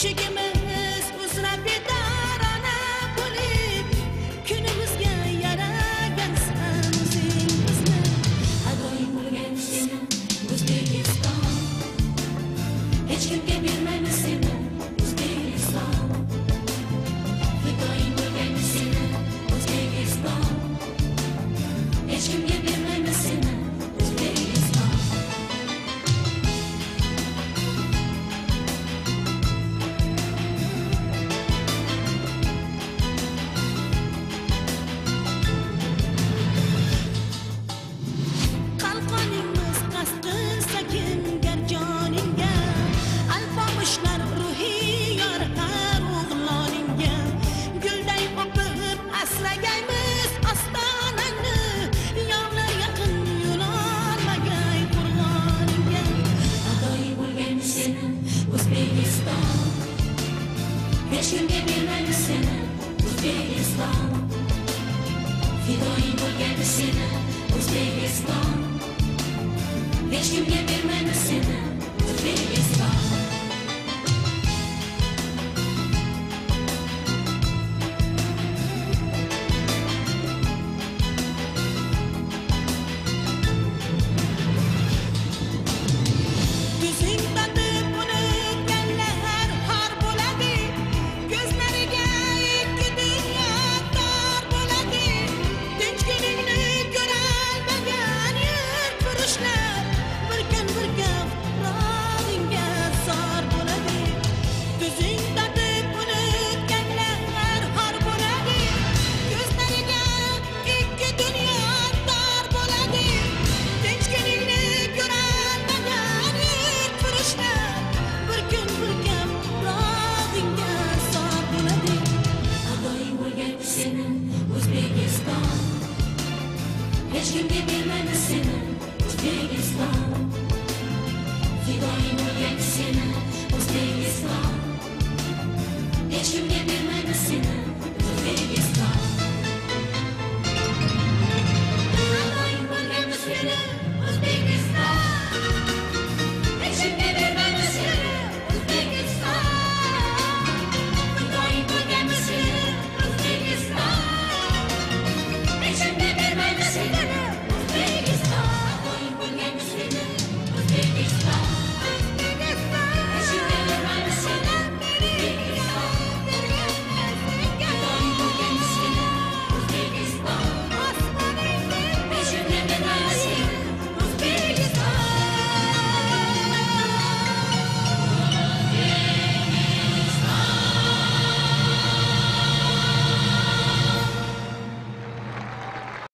should get Seçkin birbirine seni Uzbekistan Fidoyim bu kendisine Uzbekistan Seçkin birbirine Hiç kim bilmemesini Uzbekistan Fidoyim o'lgan seni Uzbekiston Hech kimga bermaymiz seni